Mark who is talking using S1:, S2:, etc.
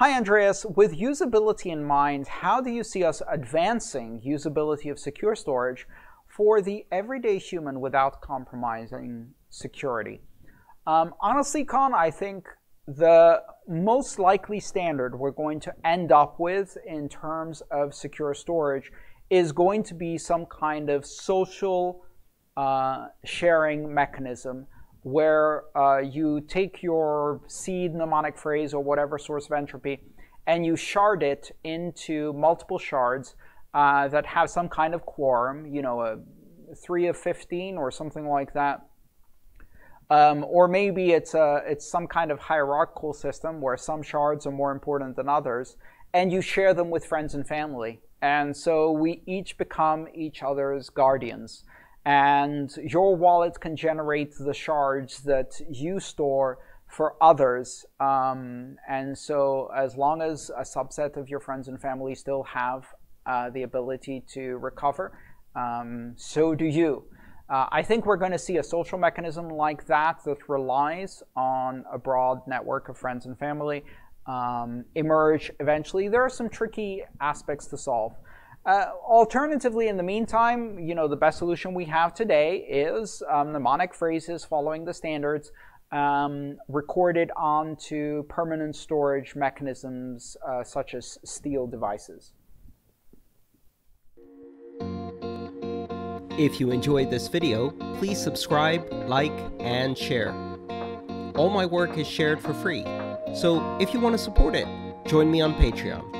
S1: Hi, Andreas. With usability in mind, how do you see us advancing usability of secure storage for the everyday human without compromising security? Um, honestly, Con, I think the most likely standard we're going to end up with in terms of secure storage is going to be some kind of social uh, sharing mechanism where uh, you take your seed mnemonic phrase or whatever source of entropy and you shard it into multiple shards uh, that have some kind of quorum, you know, a 3 of 15 or something like that. Um, or maybe it's, a, it's some kind of hierarchical system where some shards are more important than others, and you share them with friends and family. And so we each become each other's guardians and your wallet can generate the shards that you store for others. Um, and so, as long as a subset of your friends and family still have uh, the ability to recover, um, so do you. Uh, I think we're going to see a social mechanism like that that relies on a broad network of friends and family um, emerge eventually. There are some tricky aspects to solve. Uh, alternatively, in the meantime, you know, the best solution we have today is um, mnemonic phrases following the standards um, recorded onto permanent storage mechanisms uh, such as steel devices.
S2: If you enjoyed this video, please subscribe, like, and share. All my work is shared for free, so if you want to support it, join me on Patreon.